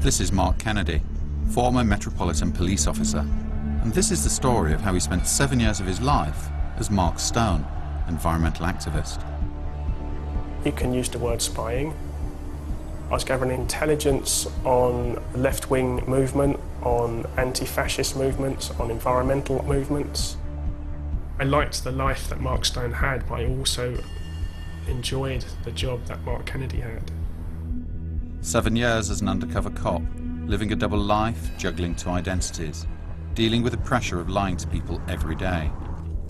This is Mark Kennedy, former Metropolitan Police officer, and this is the story of how he spent seven years of his life as Mark Stone, environmental activist. You can use the word spying. I was gathering intelligence on left-wing movement, on anti-fascist movements, on environmental movements. I liked the life that Mark Stone had, but I also enjoyed the job that Mark Kennedy had. Seven years as an undercover cop, living a double life, juggling two identities, dealing with the pressure of lying to people every day.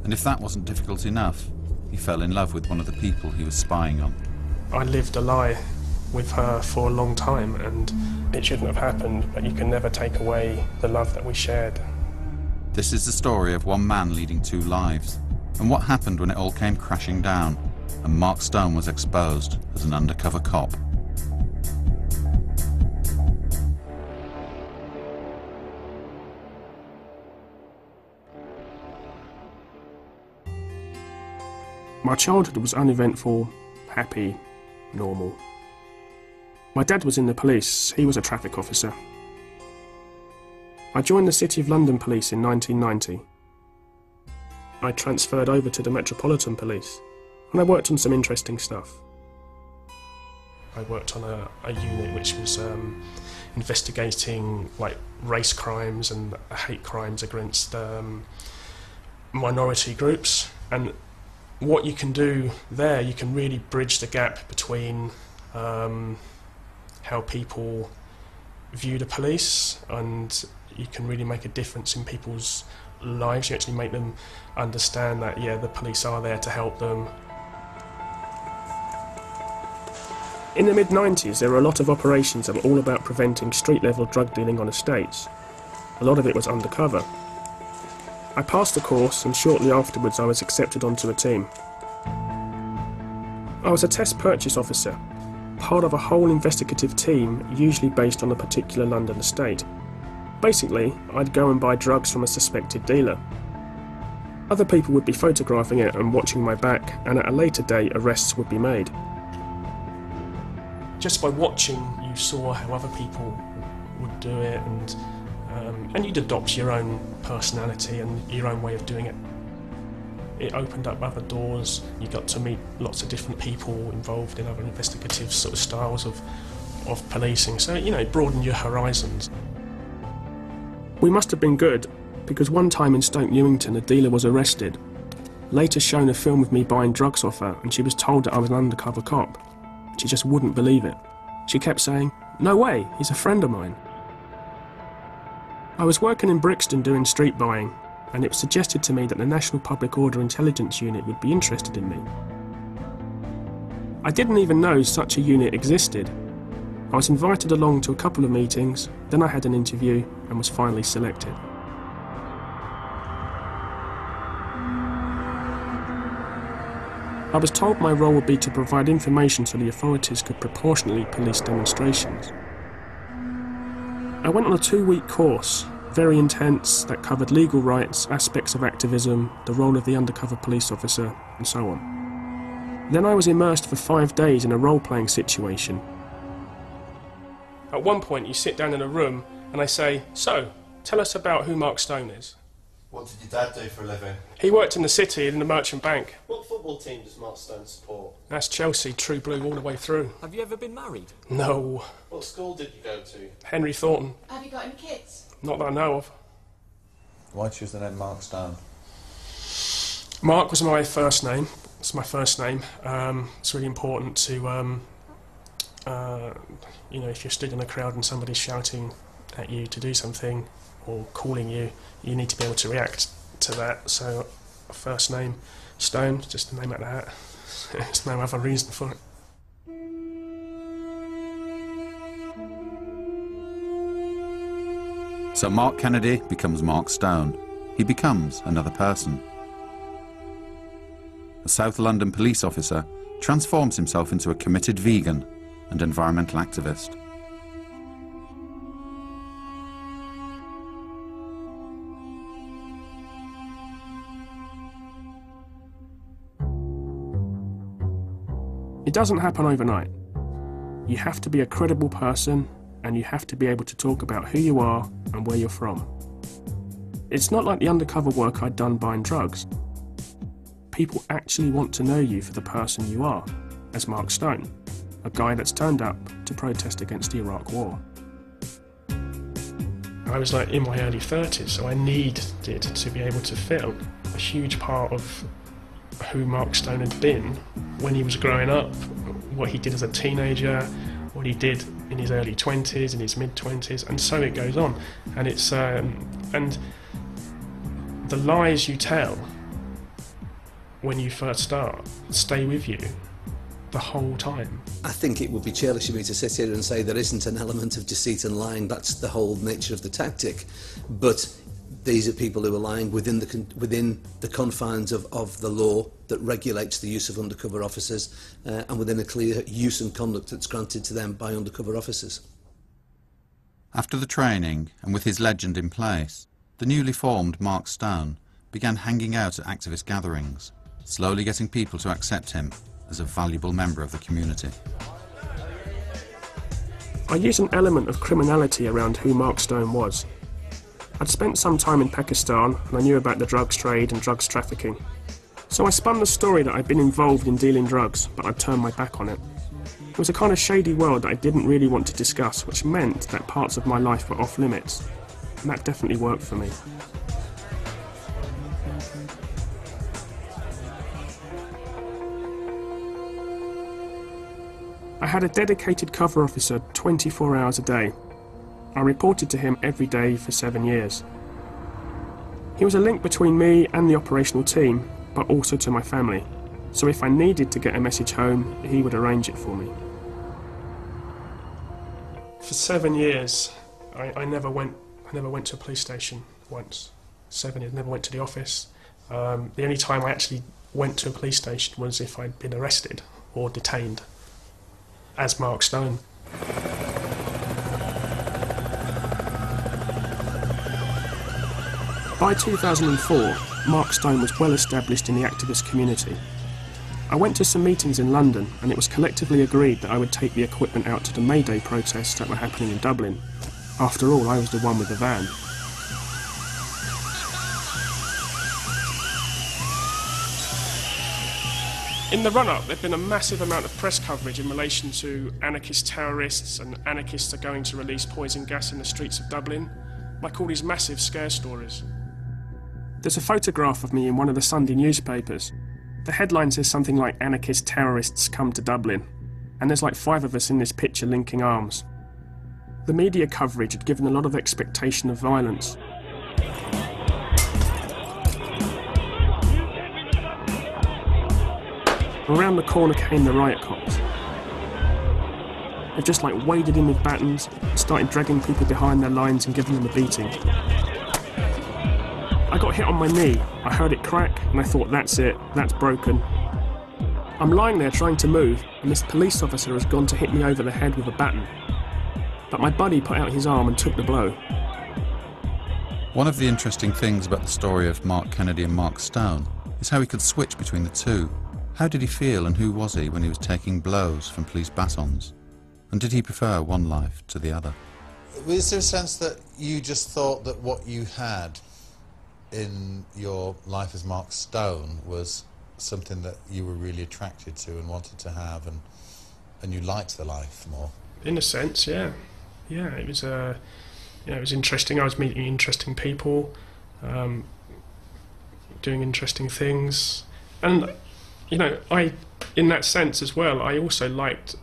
And if that wasn't difficult enough, he fell in love with one of the people he was spying on. I lived a lie with her for a long time and it shouldn't have happened, but you can never take away the love that we shared. This is the story of one man leading two lives, and what happened when it all came crashing down, and Mark Stone was exposed as an undercover cop. My childhood was uneventful, happy, normal. My dad was in the police, he was a traffic officer. I joined the City of London Police in 1990. I transferred over to the Metropolitan Police and I worked on some interesting stuff. I worked on a, a unit which was um, investigating like race crimes and hate crimes against um, minority groups and what you can do there, you can really bridge the gap between um, how people view the police and you can really make a difference in people's lives. You actually make them understand that, yeah, the police are there to help them. In the mid 90s, there were a lot of operations that were all about preventing street level drug dealing on estates. A lot of it was undercover. I passed the course and shortly afterwards I was accepted onto a team. I was a test purchase officer, part of a whole investigative team usually based on a particular London estate. Basically, I'd go and buy drugs from a suspected dealer. Other people would be photographing it and watching my back, and at a later date, arrests would be made. Just by watching, you saw how other people would do it, and um, and you'd adopt your own personality and your own way of doing it. It opened up other doors. You got to meet lots of different people involved in other investigative sort of styles of of policing. So you know, it broadened your horizons. We must have been good because one time in Stoke Newington, a dealer was arrested. Later shown a film of me buying drugs off her, and she was told that I was an undercover cop. She just wouldn't believe it. She kept saying, "No way, he's a friend of mine." I was working in Brixton doing street buying, and it was suggested to me that the National Public Order Intelligence Unit would be interested in me. I didn't even know such a unit existed. I was invited along to a couple of meetings, then I had an interview and was finally selected. I was told my role would be to provide information so the authorities could proportionately police demonstrations. I went on a two week course, very intense, that covered legal rights, aspects of activism, the role of the undercover police officer, and so on. Then I was immersed for five days in a role playing situation. At one point, you sit down in a room and they say, So, tell us about who Mark Stone is. What did your dad do for a living? He worked in the city in the merchant bank. What football team does Mark Stone support? That's Chelsea, true blue all the way through. Have you ever been married? No, What school did you go to? Henry Thornton, Have you got any kids? not that I know of. Why choose the name Mark Stone? Mark was my first name. It's my first name. Um, it's really important to, um, uh, you know, if you're stood in a crowd and somebody's shouting at you to do something or calling you, you need to be able to react to that. So, first name, Stone, just the name out of the hat. There's no other reason for it. So Mark Kennedy becomes Mark Stone. He becomes another person. A South London police officer transforms himself into a committed vegan and environmental activist. It doesn't happen overnight. You have to be a credible person, and you have to be able to talk about who you are and where you're from. It's not like the undercover work I'd done buying drugs. People actually want to know you for the person you are, as Mark Stone, a guy that's turned up to protest against the Iraq War. I was like in my early 30s, so I needed to be able to film a huge part of who Mark Stone had been when he was growing up, what he did as a teenager, what he did in his early 20s, in his mid 20s, and so it goes on. And it's um, and the lies you tell when you first start stay with you the whole time. I think it would be churlish of me to sit here and say there isn't an element of deceit and lying. That's the whole nature of the tactic. But these are people who are lying within the within the confines of, of the law that regulates the use of undercover officers uh, and within a clear use and conduct that's granted to them by undercover officers. After the training and with his legend in place, the newly formed Mark Stone began hanging out at activist gatherings, slowly getting people to accept him as a valuable member of the community. I use an element of criminality around who Mark Stone was. I'd spent some time in Pakistan and I knew about the drugs trade and drugs trafficking. So I spun the story that I'd been involved in dealing drugs, but I'd turned my back on it. It was a kind of shady world that I didn't really want to discuss, which meant that parts of my life were off limits. And that definitely worked for me. I had a dedicated cover officer 24 hours a day. I reported to him every day for seven years. He was a link between me and the operational team, but also to my family. So if I needed to get a message home, he would arrange it for me. For seven years, I, I never went. I never went to a police station once. Seven years, never went to the office. Um, the only time I actually went to a police station was if I'd been arrested or detained as Mark Stone. By 2004, Mark Stone was well established in the activist community. I went to some meetings in London and it was collectively agreed that I would take the equipment out to the May Day protests that were happening in Dublin. After all, I was the one with the van. In the run up, there has been a massive amount of press coverage in relation to anarchist terrorists and anarchists are going to release poison gas in the streets of Dublin, like all these massive scare stories. There's a photograph of me in one of the Sunday newspapers. The headline says something like Anarchist terrorists come to Dublin, and there's like five of us in this picture linking arms. The media coverage had given a lot of expectation of violence, Around the corner came the riot cops. They just like waded in with batons, started dragging people behind their lines and giving them a beating. I got hit on my knee. I heard it crack and I thought, that's it, that's broken. I'm lying there trying to move, and this police officer has gone to hit me over the head with a baton. But my buddy put out his arm and took the blow. One of the interesting things about the story of Mark Kennedy and Mark Stone is how he could switch between the two. How did he feel and who was he when he was taking blows from police batons? And did he prefer one life to the other? Was there a sense that you just thought that what you had in your life as Mark Stone was something that you were really attracted to and wanted to have and and you liked the life more? In a sense, yeah. Yeah, it was uh, yeah, it was interesting. I was meeting interesting people, um, doing interesting things, and you know, I, in that sense as well, I also liked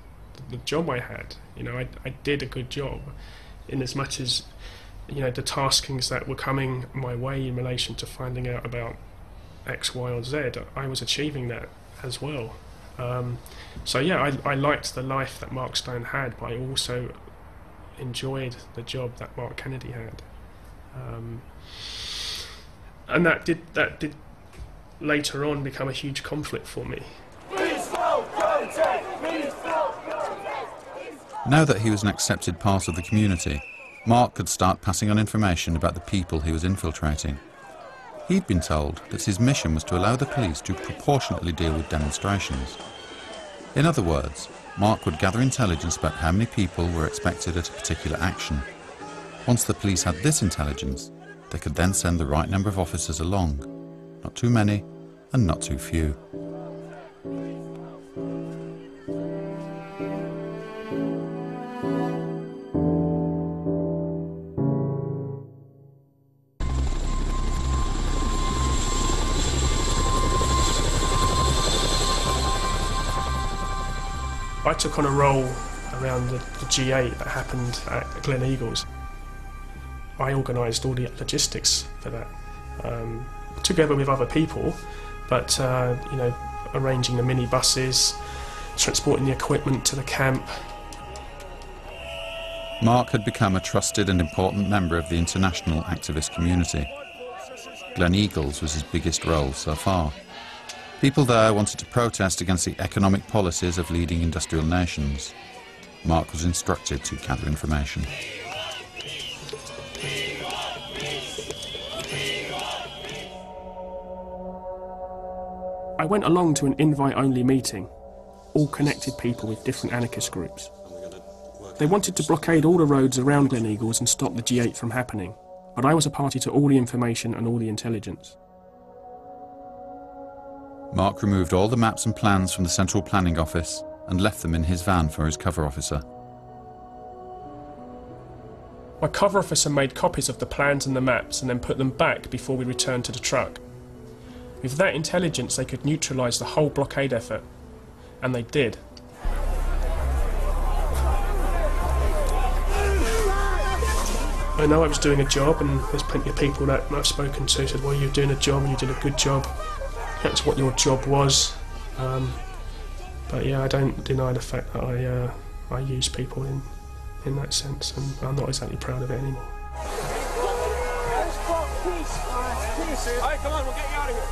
the job I had. You know, I, I did a good job in as much as, you know, the taskings that were coming my way in relation to finding out about X, Y, or Z, I was achieving that as well. Um, so yeah, I, I liked the life that Mark Stone had, but I also enjoyed the job that Mark Kennedy had. Um, and that did that did later on become a huge conflict for me. Now that he was an accepted part of the community, Mark could start passing on information about the people he was infiltrating. He'd been told that his mission was to allow the police to proportionately deal with demonstrations. In other words, Mark would gather intelligence about how many people were expected at a particular action. Once the police had this intelligence, they could then send the right number of officers along. Not too many and not too few. I took on a role around the, the G8 that happened at Gleneagles. I organised all the logistics for that, um, together with other people, but uh, you know, arranging the mini buses, transporting the equipment to the camp. Mark had become a trusted and important member of the international activist community. Gleneagles was his biggest role so far. People there wanted to protest against the economic policies of leading industrial nations. Mark was instructed to gather information. I went along to an invite only meeting, all connected people with different anarchist groups. They wanted to blockade all the roads around Gleneagles and stop the G8 from happening, but I was a party to all the information and all the intelligence. Mark removed all the maps and plans from the Central Planning Office and left them in his van for his cover officer. My cover officer made copies of the plans and the maps and then put them back before we returned to the truck. With that intelligence, they could neutralise the whole blockade effort, and they did. I know I was doing a job, and there's plenty of people that I've spoken to said, "Well, you're doing a job, and you did a good job. That's what your job was." Um, but yeah, I don't deny the fact that I uh, I use people in in that sense, and I'm not exactly proud of it anymore. Alright, come on, we'll get you out of here.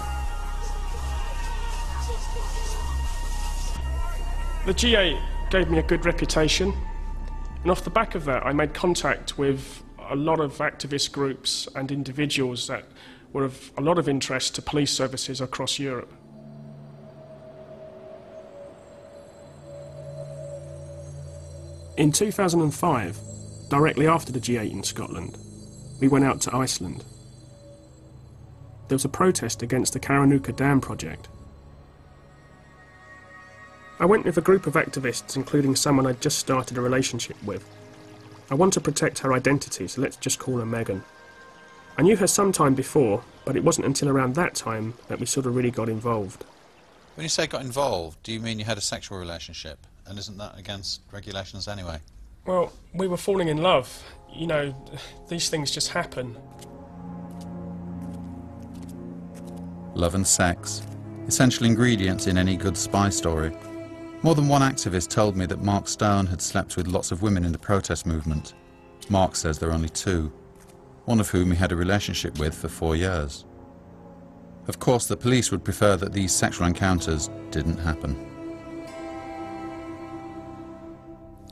The G8 gave me a good reputation, and off the back of that, I made contact with a lot of activist groups and individuals that were of a lot of interest to police services across Europe. In 2005, directly after the G8 in Scotland, we went out to Iceland. There was a protest against the Karahnjukar Dam project. I went with a group of activists, including someone I'd just started a relationship with. I want to protect her identity, so let's just call her Megan. I knew her some time before, but it wasn't until around that time that we sort of really got involved. When you say got involved, do you mean you had a sexual relationship? And isn't that against regulations anyway? Well, we were falling in love. You know, these things just happen. Love and sex, essential ingredients in any good spy story. More than one activist told me that Mark Stone had slept with lots of women in the protest movement. Mark says there are only two, one of whom he had a relationship with for four years. Of course, the police would prefer that these sexual encounters didn't happen.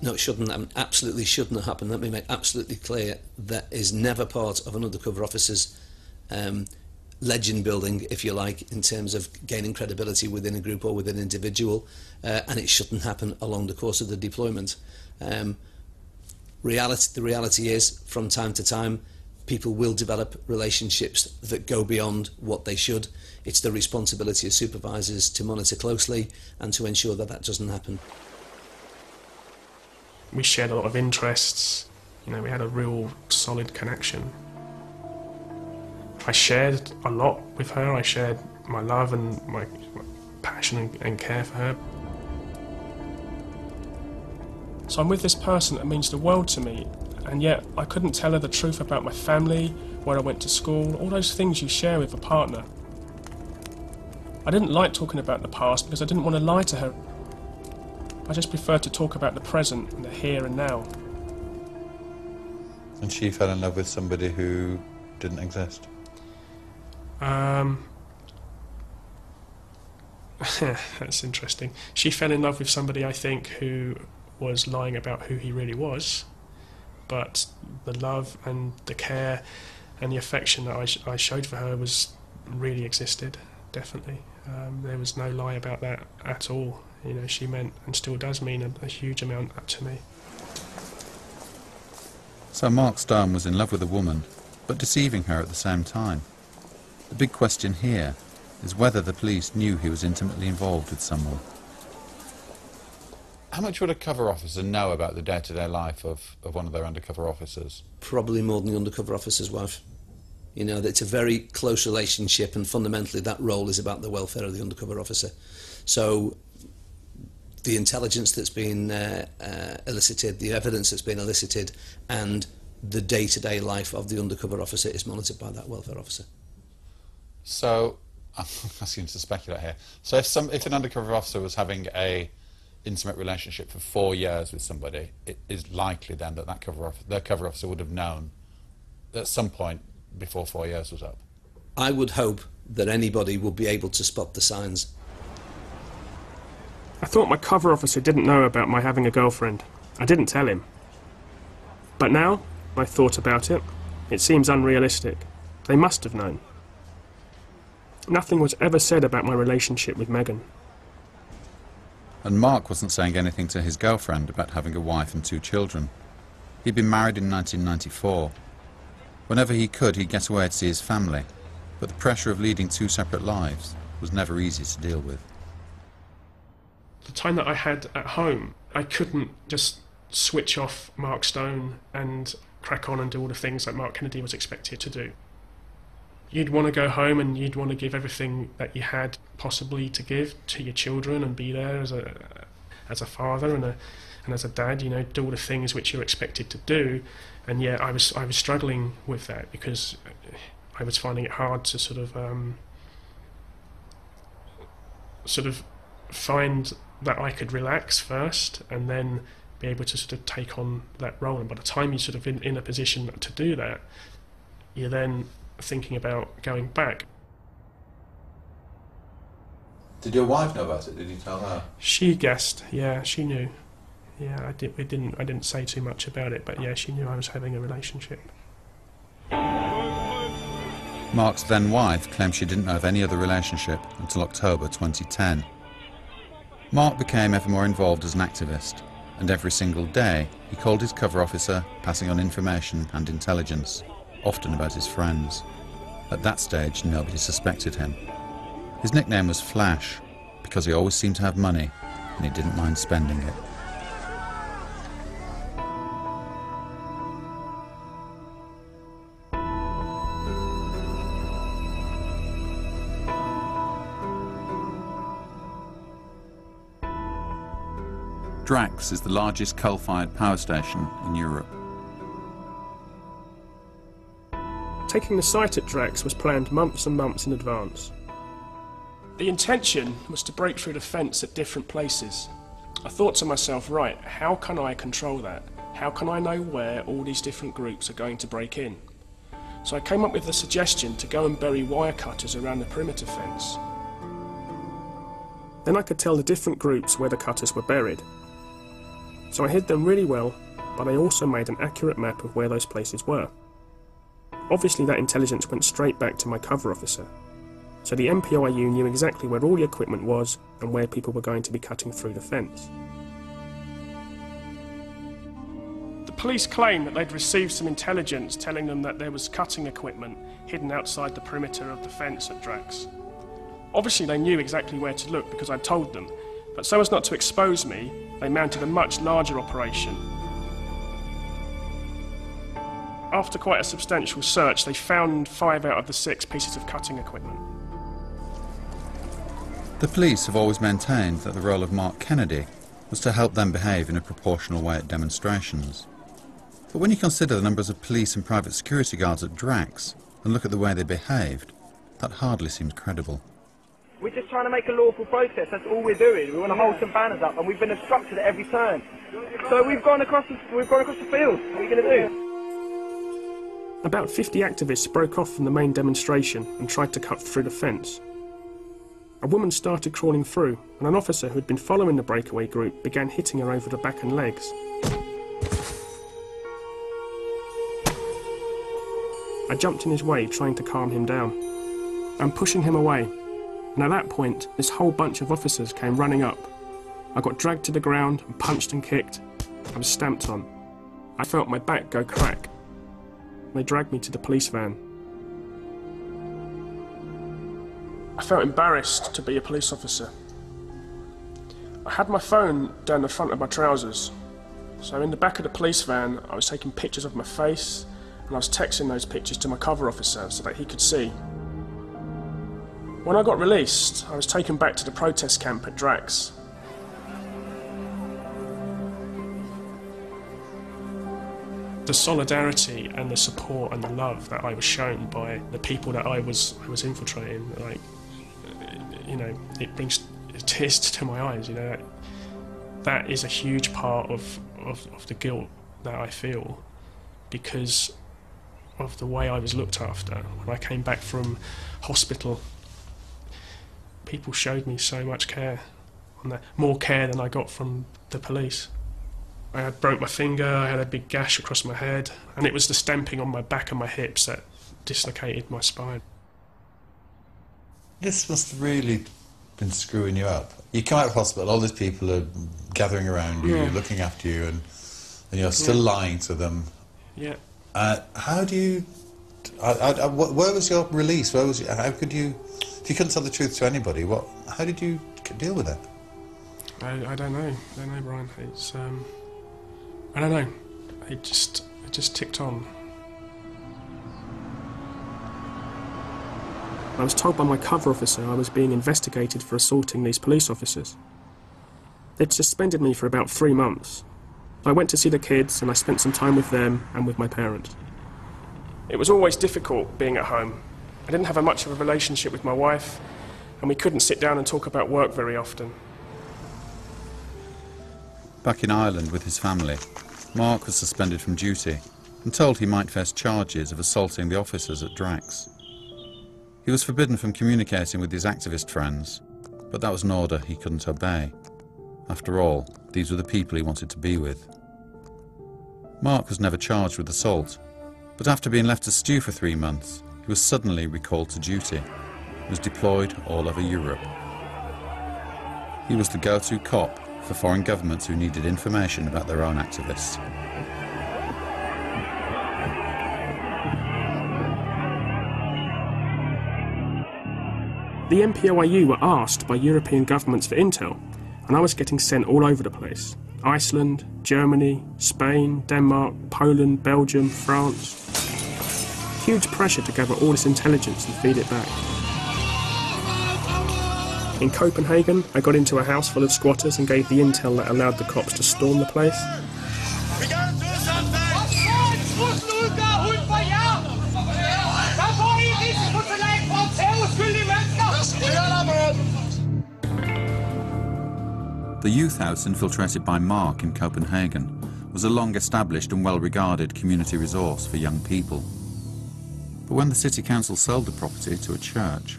No, it shouldn't happen. Absolutely shouldn't have happened. Let me make absolutely clear that is never part of an undercover officer's um, legend building, if you like, in terms of gaining credibility within a group or within an individual, uh, and it shouldn't happen along the course of the deployment. Um, reality, the reality is, from time to time, people will develop relationships that go beyond what they should. It's the responsibility of supervisors to monitor closely and to ensure that that doesn't happen. We shared a lot of interests. You know, we had a real solid connection. I shared a lot with her. I shared my love and my, passion and care for her. So I'm with this person that means the world to me, and yet I couldn't tell her the truth about my family, where I went to school, all those things you share with a partner. I didn't like talking about the past because I didn't want to lie to her. I just preferred to talk about the present and the here and now. And she fell in love with somebody who didn't exist. Um, that's interesting. She fell in love with somebody, I think, who was lying about who he really was, but the love and the care and the affection that I, sh- I showed for her was really existed, definitely. Um, there was no lie about that at all. You know, she meant and still does mean a, a huge amount to me. So Mark Stone was in love with a woman, but deceiving her at the same time. The big question here is whether the police knew he was intimately involved with someone. How much would a cover officer know about the day-to-day life of, of one of their undercover officers? Probably more than the undercover officer's wife. You know, it's a very close relationship, and fundamentally, that role is about the welfare of the undercover officer. So, the intelligence that's been uh, uh, elicited, the evidence that's been elicited, and the day to day life of the undercover officer is monitored by that welfare officer. So, I'm asking to speculate here. So, if, some, if an undercover officer was having a intimate relationship for four years with somebody, it is likely then that that cover off, their cover officer would have known at some point before four years was up. I would hope that anybody would be able to spot the signs. I thought my cover officer didn't know about my having a girlfriend. I didn't tell him. But now, I thought about it, it seems unrealistic. They must have known. Nothing was ever said about my relationship with Megan. And Mark wasn't saying anything to his girlfriend about having a wife and two children. He'd been married in 1994. Whenever he could, he'd get away to see his family, but the pressure of leading two separate lives was never easy to deal with. The time that I had at home, I couldn't just switch off Mark Stone and crack on and do all the things that Mark Kennedy was expected to do. You'd want to go home and you'd want to give everything that you had possibly to give to your children and be there as a as a father and a and as a dad, you know, do all the things which you're expected to do. And yet I was I was struggling with that because I was finding it hard to sort of um, sort of find that I could relax first and then be able to sort of take on that role. And by the time you're sort of in, in a position to do that, you're then thinking about going back. Did your wife know about it? Did you tell her? She guessed, yeah, she knew. Yeah, I did. We didn't. I didn't say too much about it, but yeah, she knew I was having a relationship. Mark's then wife claimed she didn't know of any other relationship until October 2010. Mark became ever more involved as an activist, and every single day he called his cover officer, passing on information and intelligence, often about his friends. At that stage, nobody suspected him. His nickname was Flash because he always seemed to have money and he didn't mind spending it. Drax is the largest coal-fired power station in Europe. Taking the site at Drax was planned months and months in advance. The intention was to break through the fence at different places. I thought to myself, right, how can I control that? How can I know where all these different groups are going to break in? So I came up with the suggestion to go and bury wire cutters around the perimeter fence. Then I could tell the different groups where the cutters were buried. So I hid them really well, but I also made an accurate map of where those places were. Obviously, that intelligence went straight back to my cover officer. So the MPIU knew exactly where all the equipment was and where people were going to be cutting through the fence. The police claim that they'd received some intelligence telling them that there was cutting equipment hidden outside the perimeter of the fence at Drax. Obviously, they knew exactly where to look because I'd told them, but so as not to expose me, they mounted a much larger operation after quite a substantial search, they found five out of the six pieces of cutting equipment. The police have always maintained that the role of Mark Kennedy was to help them behave in a proportional way at demonstrations. But when you consider the numbers of police and private security guards at Drax and look at the way they behaved, that hardly seems credible. We're just trying to make a lawful process. That's all we're doing. We want to hold some banners up, and we've been obstructed at every turn. So we've gone across. The, we've gone across the field. What are you going to do? About 50 activists broke off from the main demonstration and tried to cut through the fence. A woman started crawling through, and an officer who had been following the breakaway group began hitting her over the back and legs. I jumped in his way, trying to calm him down. I'm pushing him away, and at that point, this whole bunch of officers came running up. I got dragged to the ground and punched and kicked. I was stamped on. I felt my back go crack. They dragged me to the police van. I felt embarrassed to be a police officer. I had my phone down the front of my trousers. So in the back of the police van, I was taking pictures of my face and I was texting those pictures to my cover officer so that he could see. When I got released, I was taken back to the protest camp at Drax. The solidarity and the support and the love that I was shown by the people that I was I was infiltrating, like you know, it brings tears to my eyes. You know, that, that is a huge part of, of, of the guilt that I feel because of the way I was looked after. When I came back from hospital, people showed me so much care, more care than I got from the police. I had broke my finger, I had a big gash across my head, and it was the stamping on my back and my hips that dislocated my spine. This must have really been screwing you up. You come out of hospital, all these people are gathering around you, Yeah. looking after you, and, and you're still Yeah. lying to them. Yeah. Uh, how do you? I, I, I, where was your release? Where was? How could you? If you couldn't tell the truth to anybody, what? How did you deal with it? I, I don't know. I don't know, Brian. It's um, I don't know. It just it just ticked on. I was told by my cover officer I was being investigated for assaulting these police officers. They'd suspended me for about three months. I went to see the kids and I spent some time with them and with my parents. It was always difficult being at home. I didn't have a much of a relationship with my wife, and we couldn't sit down and talk about work very often. Back in Ireland with his family, Mark was suspended from duty and told he might face charges of assaulting the officers at Drax. He was forbidden from communicating with his activist friends, but that was an order he couldn't obey. After all, these were the people he wanted to be with. Mark was never charged with assault, but after being left to stew for three months, he was suddenly recalled to duty. Was deployed all over Europe. He was the go-to cop for foreign governments who needed information about their own activists. The NPOIU were asked by European governments for intel, and I was getting sent all over the place Iceland, Germany, Spain, Denmark, Poland, Belgium, France. Huge pressure to gather all this intelligence and feed it back. In Copenhagen, I got into a house full of squatters and gave the intel that allowed the cops to storm the place. The youth house infiltrated by Mark in Copenhagen was a long established and well regarded community resource for young people. But when the city council sold the property to a church,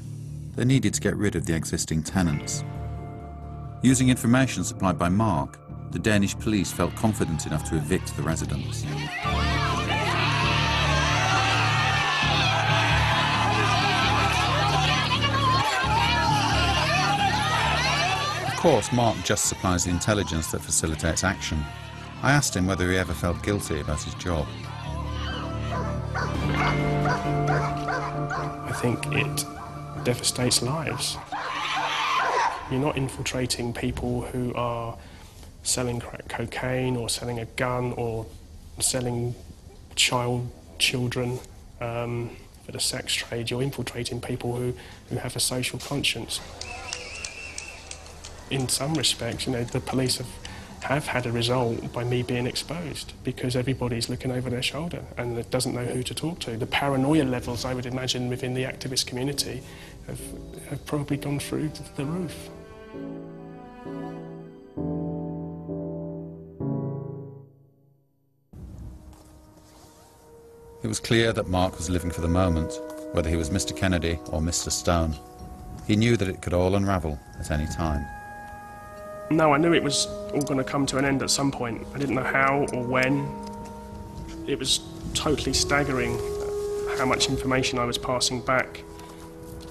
they needed to get rid of the existing tenants. Using information supplied by Mark, the Danish police felt confident enough to evict the residents. Of course, Mark just supplies the intelligence that facilitates action. I asked him whether he ever felt guilty about his job. I think it devastates lives. You're not infiltrating people who are selling crack cocaine or selling a gun or selling child children um, for the sex trade. You're infiltrating people who, who have a social conscience. In some respects, you know, the police have, have had a result by me being exposed because everybody's looking over their shoulder and doesn't know who to talk to. The paranoia levels, I would imagine, within the activist community have, have probably gone through the roof. It was clear that Mark was living for the moment, whether he was Mr. Kennedy or Mr. Stone. He knew that it could all unravel at any time. No, I knew it was all going to come to an end at some point. I didn't know how or when. It was totally staggering how much information I was passing back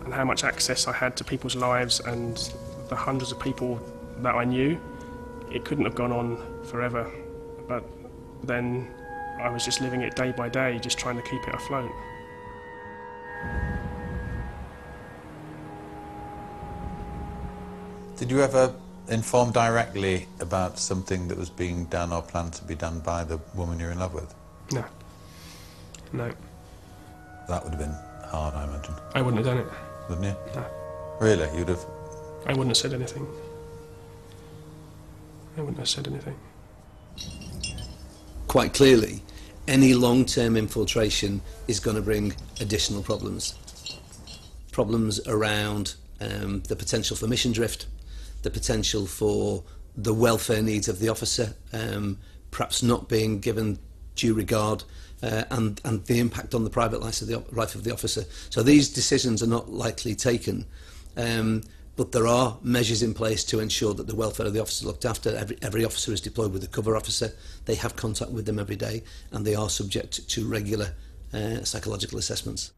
and how much access I had to people's lives and the hundreds of people that I knew. it couldn't have gone on forever. But then I was just living it day by day, just trying to keep it afloat. Did you ever inform directly about something that was being done or planned to be done by the woman you're in love with? No. No. That would have been hard, I imagine, I wouldn't have done it. Wouldn't you? No. Really? You'd have. I wouldn't have said anything. I wouldn't have said anything. Quite clearly, any long-term infiltration is going to bring additional problems. Problems around um, the potential for mission drift, the potential for the welfare needs of the officer, um, perhaps not being given due regard, uh, and, and the impact on the private life of the, life of the officer. So these decisions are not likely taken, um, but there are measures in place to ensure that the welfare of the officer is looked after. Every, every officer is deployed with a cover officer. They have contact with them every day, and they are subject to regular uh, psychological assessments.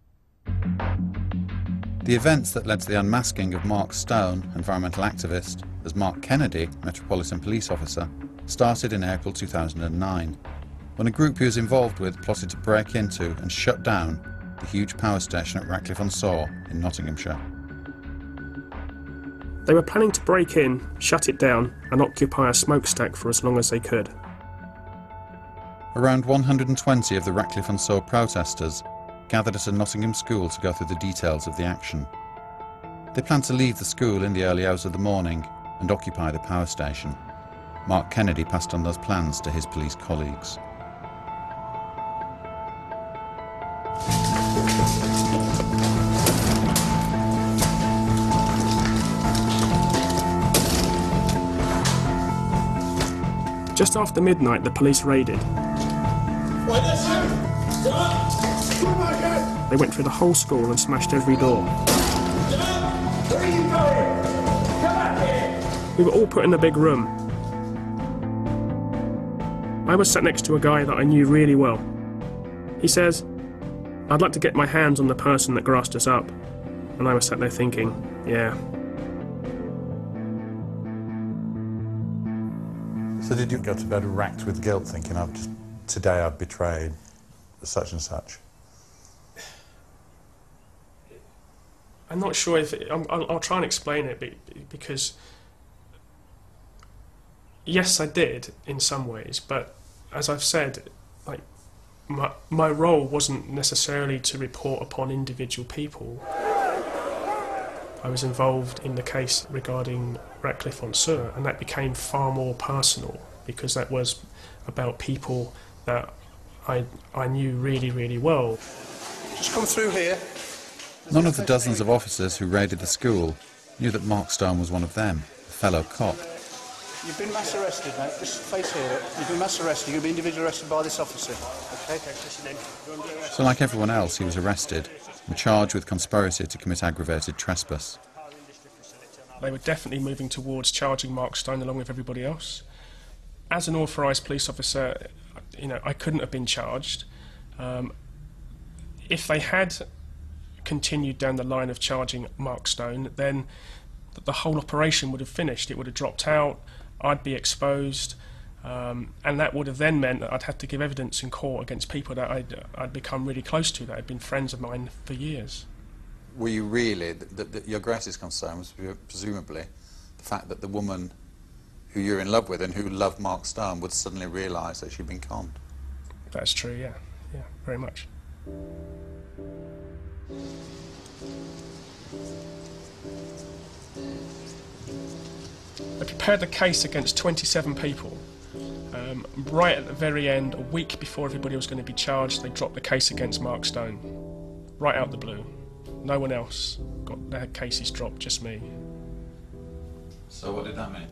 The events that led to the unmasking of Mark Stone, environmental activist, as Mark Kennedy, Metropolitan Police Officer, started in April 2009, when a group he was involved with plotted to break into and shut down the huge power station at Ratcliffe-on-Soar in Nottinghamshire. They were planning to break in, shut it down, and occupy a smokestack for as long as they could. Around 120 of the Ratcliffe-on-Soar protesters gathered at a Nottingham school to go through the details of the action. They planned to leave the school in the early hours of the morning and occupy the power station. Mark Kennedy passed on those plans to his police colleagues. Just after midnight, the police raided. They went through the whole school and smashed every door. We were all put in a big room. I was sat next to a guy that I knew really well. He says, I'd like to get my hands on the person that grassed us up. And I was sat there thinking, yeah, Did you go to bed racked with guilt, thinking, "I've just today I've betrayed such and such"? I'm not sure if it, I'm, I'll, I'll try and explain it because yes, I did in some ways, but as I've said, like my my role wasn't necessarily to report upon individual people. I was involved in the case regarding Ratcliffe on Soar, and that became far more personal because that was about people that I I knew really really well. Just come through here. None of the dozens of officers who raided the school knew that Mark Stone was one of them, a fellow cop. You've been mass arrested, mate. Just face here. You've been mass arrested. You've been individually arrested by this officer. Okay? So, like everyone else, he was arrested and charged with conspiracy to commit aggravated trespass. They were definitely moving towards charging Mark Stone along with everybody else. As an authorised police officer, you know, I couldn't have been charged. Um, if they had continued down the line of charging Mark Stone, then the whole operation would have finished. It would have dropped out. I'd be exposed. Um, and that would have then meant that I'd have to give evidence in court against people that I'd, I'd become really close to, that had been friends of mine for years. Were you really, that, that your greatest concern was presumably the fact that the woman who you're in love with and who loved Mark Stone would suddenly realise that she'd been conned? That's true, yeah. Yeah, very much. I prepared the case against 27 people. Um, right at the very end, a week before everybody was going to be charged, they dropped the case against Mark Stone. Right out the blue. No one else got their cases dropped, just me. So what did that mean?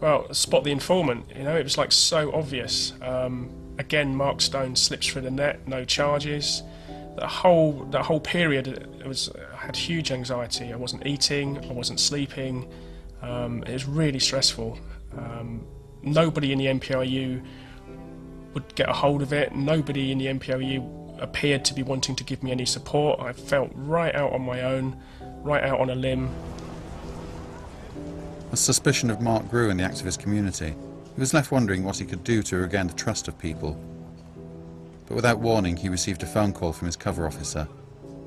Well, spot the informant. You know, it was like so obvious. Um, again, Mark Stone slips through the net, no charges. The whole that whole period it was I had huge anxiety. I wasn't eating, I wasn't sleeping. Um, it was really stressful. Um, nobody in the MPRU would get a hold of it. Nobody in the MPRU appeared to be wanting to give me any support. I felt right out on my own, right out on a limb. As suspicion of Mark grew in the activist community, he was left wondering what he could do to regain the trust of people. But without warning, he received a phone call from his cover officer,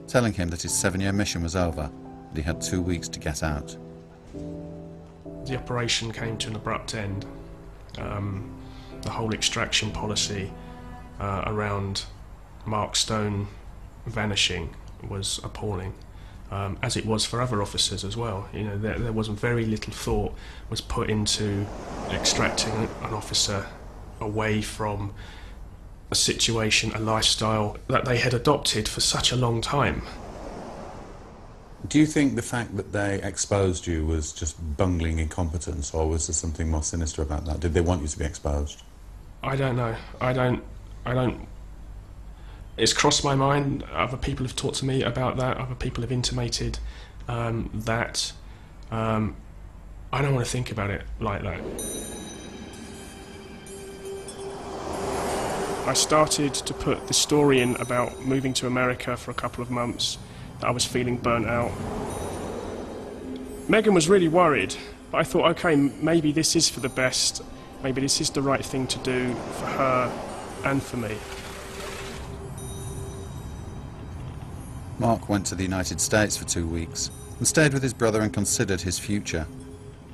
telling him that his seven-year mission was over and he had two weeks to get out. The operation came to an abrupt end. Um, the whole extraction policy uh, around Mark Stone vanishing was appalling, um, as it was for other officers as well. You know, there, there was very little thought was put into extracting an officer away from a situation, a lifestyle that they had adopted for such a long time. Do you think the fact that they exposed you was just bungling incompetence, or was there something more sinister about that? Did they want you to be exposed? I don't know. I don't. I don't. It's crossed my mind. Other people have talked to me about that. Other people have intimated um, that. Um, I don't want to think about it like that. I started to put the story in about moving to America for a couple of months, I was feeling burnt out. Megan was really worried, but I thought, okay, maybe this is for the best. Maybe this is the right thing to do for her and for me. Mark went to the United States for two weeks and stayed with his brother and considered his future.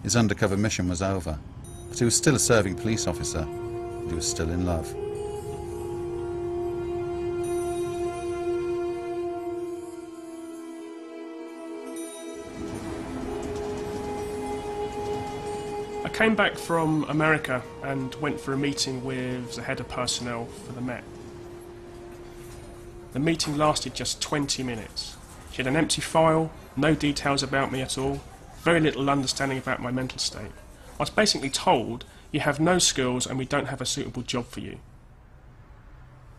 His undercover mission was over, but he was still a serving police officer, and he was still in love. Came back from America and went for a meeting with the head of personnel for the Met. The meeting lasted just 20 minutes. She had an empty file, no details about me at all, very little understanding about my mental state. I was basically told, you have no skills and we don't have a suitable job for you.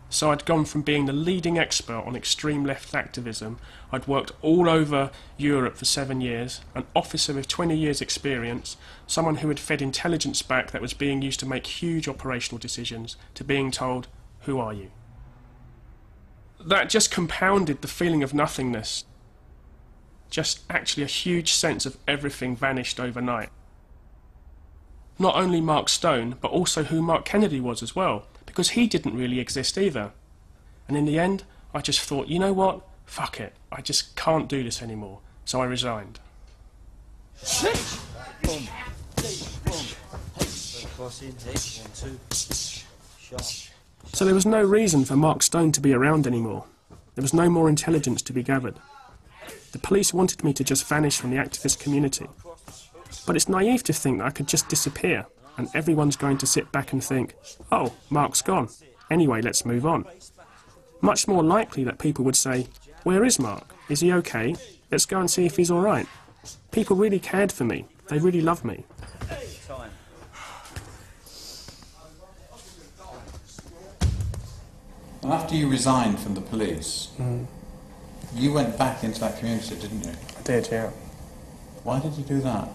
So I'd gone from being the leading expert on extreme left activism, I'd worked all over Europe for seven years, an officer with 20 years' experience, someone who had fed intelligence back that was being used to make huge operational decisions, to being told, Who are you? That just compounded the feeling of nothingness. Just actually a huge sense of everything vanished overnight. Not only Mark Stone, but also who Mark Kennedy was as well because he didn't really exist either. And in the end, I just thought, you know what? Fuck it. I just can't do this anymore. So I resigned. So there was no reason for Mark Stone to be around anymore. There was no more intelligence to be gathered. The police wanted me to just vanish from the activist community. But it's naive to think that I could just disappear and everyone's going to sit back and think, oh, Mark's gone. Anyway, let's move on. Much more likely that people would say, where is Mark? Is he okay? Let's go and see if he's all right. People really cared for me. They really loved me. And after you resigned from the police, mm. you went back into that community, didn't you? I did, yeah. Why did you do that?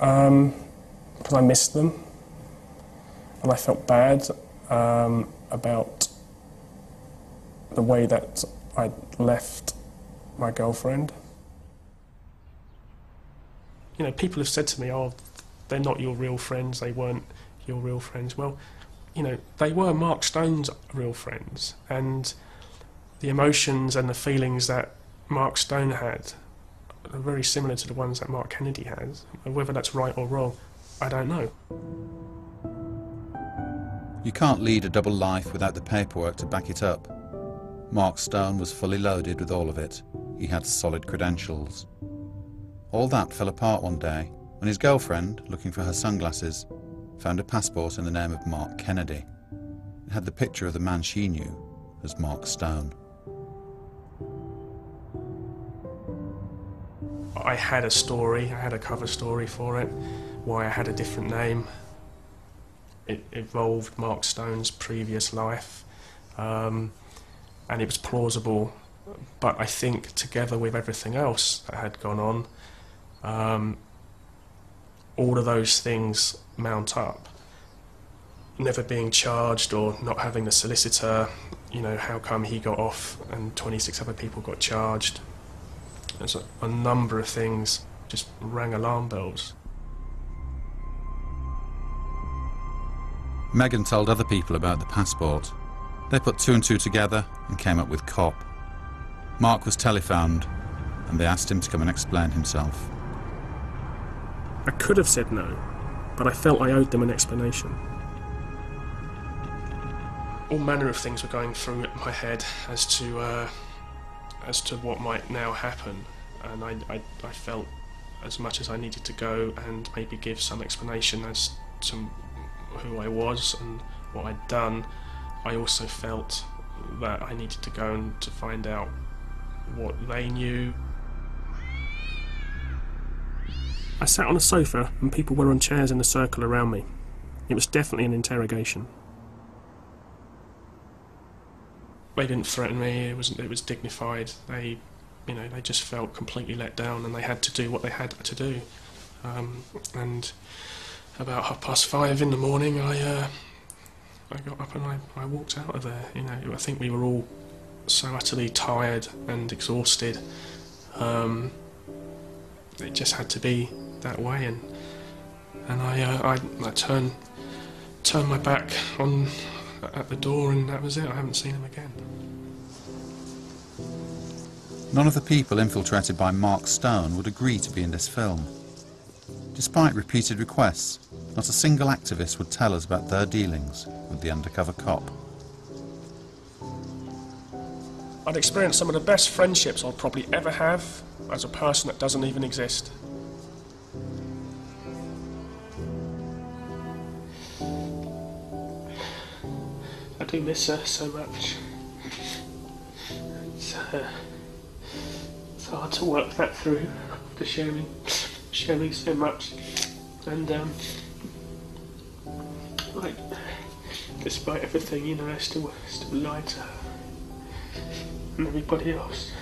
Um, because I missed them, and I felt bad um, about the way that I left my girlfriend. You know, people have said to me, "Oh, they're not your real friends. They weren't your real friends." Well, you know, they were Mark Stone's real friends, and the emotions and the feelings that Mark Stone had are very similar to the ones that Mark Kennedy has. Whether that's right or wrong, I don't know. You can't lead a double life without the paperwork to back it up. Mark Stone was fully loaded with all of it. He had solid credentials. All that fell apart one day when his girlfriend, looking for her sunglasses, found a passport in the name of Mark Kennedy. It had the picture of the man she knew as Mark Stone. I had a story, I had a cover story for it, why I had a different name. It involved Mark Stone's previous life, um, and it was plausible. But I think, together with everything else that had gone on, um, all of those things mount up. Never being charged or not having the solicitor, you know, how come he got off and 26 other people got charged? There's a, a number of things just rang alarm bells. Megan told other people about the passport. They put two and two together and came up with cop. Mark was telephoned and they asked him to come and explain himself. I could have said no, but I felt I owed them an explanation. All manner of things were going through my head as to uh, as to what might now happen, and I, I, I felt as much as I needed to go and maybe give some explanation as to who I was and what I'd done. I also felt that I needed to go and to find out what they knew I sat on a sofa and people were on chairs in a circle around me. It was definitely an interrogation. They didn't threaten me. It was it was dignified. They, you know, they just felt completely let down, and they had to do what they had to do. Um, and about half past five in the morning, I uh, I got up and I, I walked out of there. You know, I think we were all so utterly tired and exhausted. Um, it just had to be that way, and and I uh, I, I turned turned my back on at the door, and that was it. I haven't seen him again. None of the people infiltrated by Mark Stone would agree to be in this film. Despite repeated requests, not a single activist would tell us about their dealings with the undercover cop. I'd experienced some of the best friendships I'll probably ever have as a person that doesn't even exist. I do miss her so much. It's, uh, hard to work that through after sharing, sharing so much. And, um, like, despite everything, you know, I still, still lie to her and everybody else.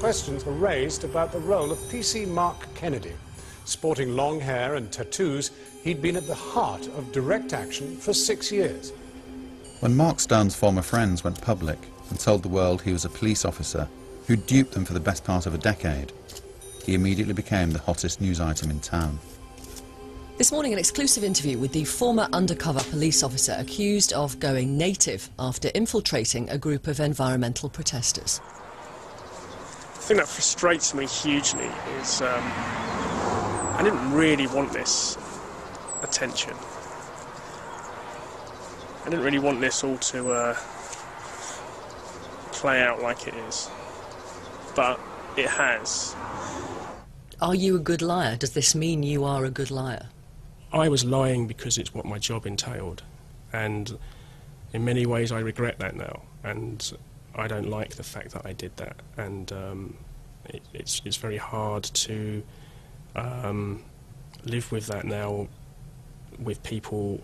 Questions were raised about the role of PC Mark Kennedy. Sporting long hair and tattoos, he'd been at the heart of direct action for six years. When Mark Stone's former friends went public and told the world he was a police officer who duped them for the best part of a decade, he immediately became the hottest news item in town. This morning, an exclusive interview with the former undercover police officer accused of going native after infiltrating a group of environmental protesters. The thing that frustrates me hugely is um, I didn't really want this attention. I didn't really want this all to uh, play out like it is, but it has. Are you a good liar? Does this mean you are a good liar? I was lying because it's what my job entailed, and in many ways I regret that now, and I don't like the fact that I did that, and um, it, it's it's very hard to um, live with that now, with people,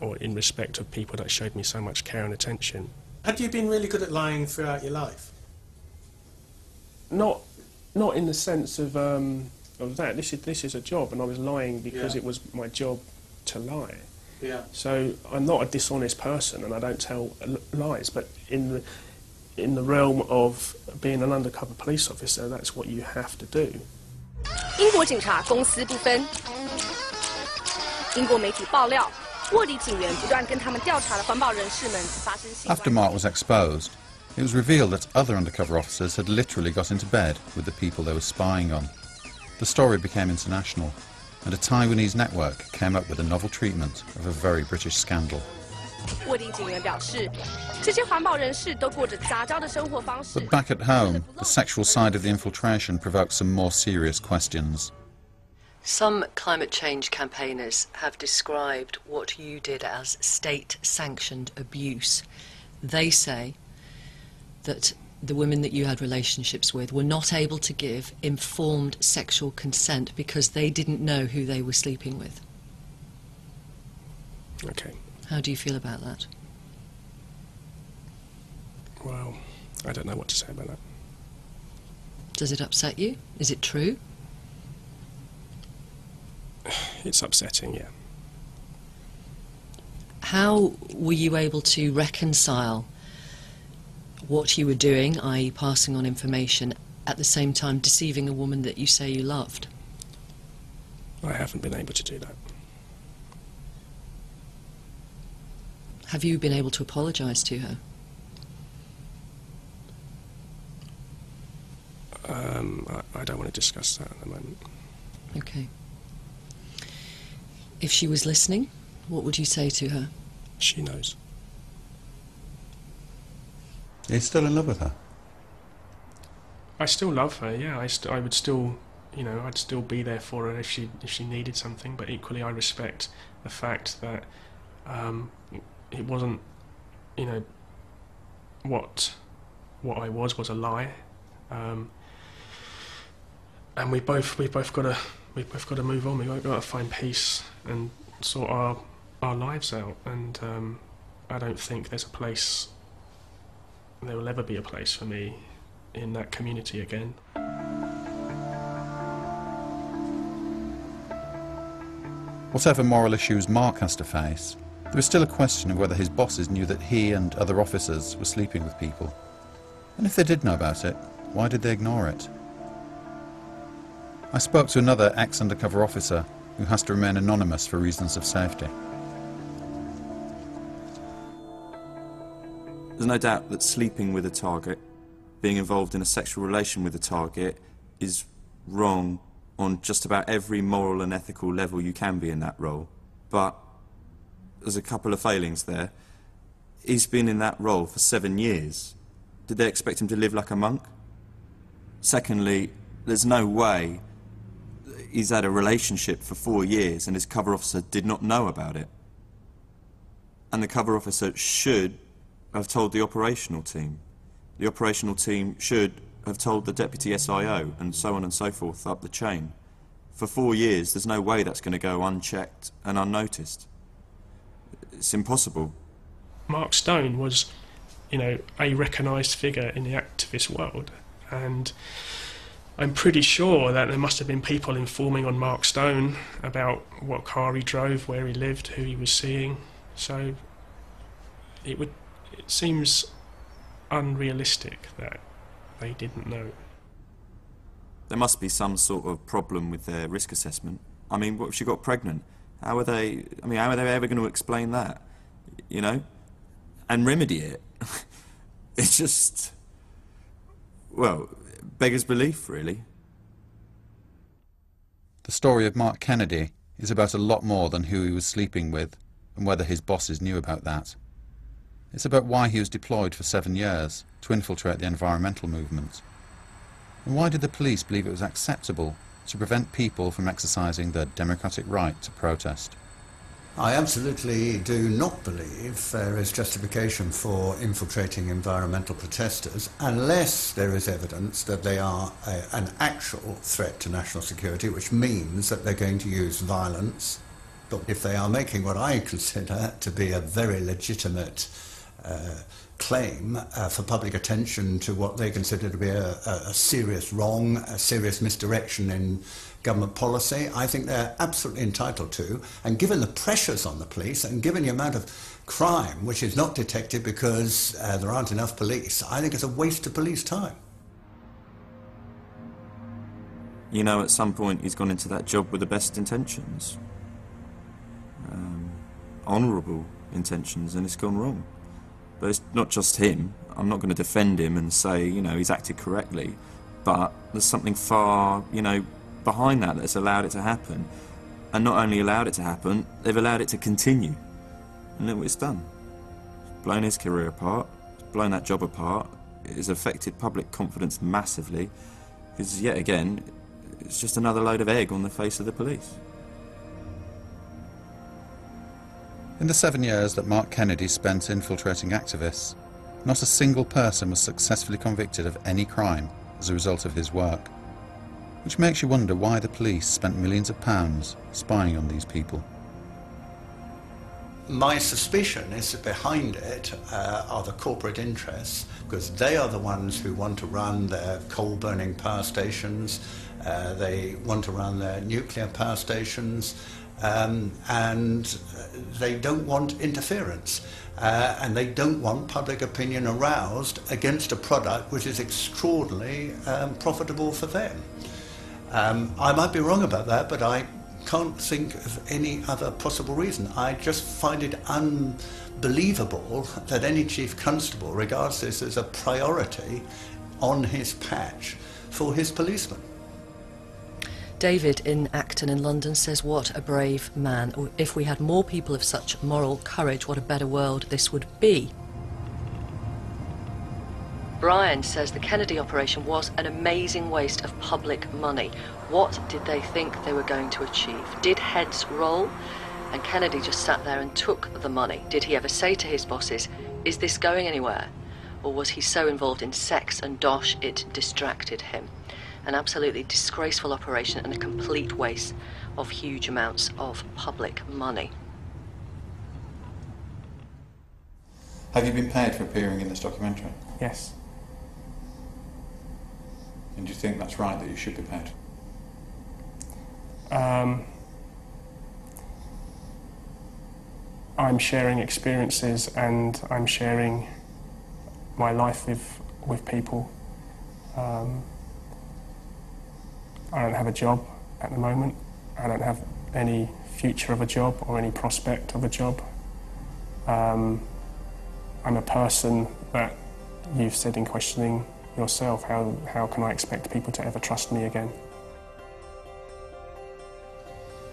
or in respect of people that showed me so much care and attention. Had you been really good at lying throughout your life? Not not in the sense of um, of that. This is this is a job, and I was lying because Yeah. it was my job to lie. Yeah. So I'm not a dishonest person, and I don't tell lies. But in the in the realm of being an undercover police officer, that's what you have to do. 英国警察公私不分。英国媒体爆料，卧底警员不断跟他们调查的环保人士们发生性 After Mark was exposed, it was revealed that other undercover officers had literally got into bed with the people they were spying on. The story became international, and a Taiwanese network came up with a novel treatment of a very British scandal. But back at home, the sexual side of the infiltration provokes some more serious questions. Some climate change campaigners have described what you did as state sanctioned abuse. They say that the women that you had relationships with were not able to give informed sexual consent because they didn't know who they were sleeping with. Okay. How do you feel about that? Well, I don't know what to say about that. Does it upset you? Is it true? it's upsetting, yeah. How were you able to reconcile what you were doing, i.e., passing on information, at the same time deceiving a woman that you say you loved? I haven't been able to do that. Have you been able to apologise to her? Um, I, I don't want to discuss that at the moment. Okay. If she was listening, what would you say to her? She knows. Are still in love with her? I still love her. Yeah, I, st- I would still, you know, I'd still be there for her if she if she needed something. But equally, I respect the fact that um, it wasn't, you know, what what I was was a lie. Um, and we both we both got to we both got to move on. We both got to find peace and sort our our lives out. And um, I don't think there's a place. There will ever be a place for me in that community again. Whatever moral issues Mark has to face, there is still a question of whether his bosses knew that he and other officers were sleeping with people. And if they did know about it, why did they ignore it? I spoke to another ex-undercover officer who has to remain anonymous for reasons of safety. There's no doubt that sleeping with a target, being involved in a sexual relation with a target, is wrong on just about every moral and ethical level you can be in that role. But there's a couple of failings there. He's been in that role for seven years. Did they expect him to live like a monk? Secondly, there's no way he's had a relationship for four years and his cover officer did not know about it. And the cover officer should have told the operational team. The operational team should have told the deputy SIO and so on and so forth up the chain. For four years, there's no way that's going to go unchecked and unnoticed. It's impossible. Mark Stone was, you know, a recognised figure in the activist world, and I'm pretty sure that there must have been people informing on Mark Stone about what car he drove, where he lived, who he was seeing. So it would it seems unrealistic that they didn't know. There must be some sort of problem with their risk assessment. I mean, what if she got pregnant? How are they? I mean, how are they ever going to explain that? You know, and remedy it? it's just, well, beggars belief, really. The story of Mark Kennedy is about a lot more than who he was sleeping with and whether his bosses knew about that. It's about why he was deployed for seven years to infiltrate the environmental movement. And why did the police believe it was acceptable to prevent people from exercising their democratic right to protest? I absolutely do not believe there is justification for infiltrating environmental protesters unless there is evidence that they are a, an actual threat to national security, which means that they're going to use violence. But if they are making what I consider to be a very legitimate uh, claim uh, for public attention to what they consider to be a, a, serious wrong, a serious misdirection in government policy, I think they're absolutely entitled to. And given the pressures on the police and given the amount of crime which is not detected because uh, there aren't enough police, I think it's a waste of police time. You know, at some point he's gone into that job with the best intentions. Um, honourable intentions, and it's gone wrong. But it's not just him. I'm not going to defend him and say, you know, he's acted correctly. But there's something far, you know, behind that that's allowed it to happen. And not only allowed it to happen, they've allowed it to continue. And look what it's done. It's blown his career apart, it's blown that job apart, it has affected public confidence massively. Because, yet again, it's just another load of egg on the face of the police. In the seven years that Mark Kennedy spent infiltrating activists, not a single person was successfully convicted of any crime as a result of his work, which makes you wonder why the police spent millions of pounds spying on these people. My suspicion is that behind it uh, are the corporate interests, because they are the ones who want to run their coal-burning power stations, uh, they want to run their nuclear power stations, um, and uh, they don't want interference. Uh, and they don't want public opinion aroused against a product which is extraordinarily um, profitable for them. Um, I might be wrong about that, but I can't think of any other possible reason. I just find it unbelievable that any chief constable regards this as a priority on his patch for his policemen. David in Acton in London says, What a brave man. If we had more people of such moral courage, what a better world this would be. Brian says the Kennedy operation was an amazing waste of public money. What did they think they were going to achieve? Did heads roll? And Kennedy just sat there and took the money. Did he ever say to his bosses, Is this going anywhere? Or was he so involved in sex and dosh it distracted him? An absolutely disgraceful operation and a complete waste of huge amounts of public money. Have you been paid for appearing in this documentary? Yes. And do you think that's right that you should be paid? Um, I'm sharing experiences and I'm sharing my life with with people. Um, I don't have a job at the moment. I don't have any future of a job or any prospect of a job. Um, I'm a person that you've said in questioning yourself, how, how can I expect people to ever trust me again?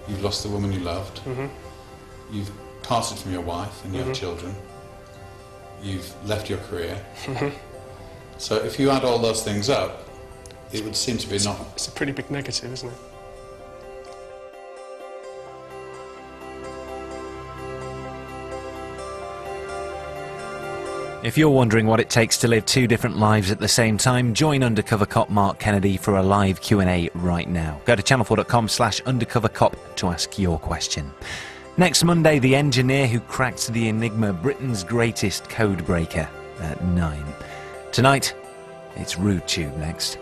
You've lost the woman you loved. Mhm. You've parted from your wife and you Mhm. have children. You've left your career. Mhm. So if you add all those things up, it would seem to be not. It's a pretty big negative, isn't it? If you're wondering what it takes to live two different lives at the same time, join undercover cop Mark Kennedy for a live Q&A right now. Go to channel4.com slash undercovercop to ask your question. Next Monday, the engineer who cracked the Enigma, Britain's greatest code breaker, at 9. Tonight, it's Rude Tube next.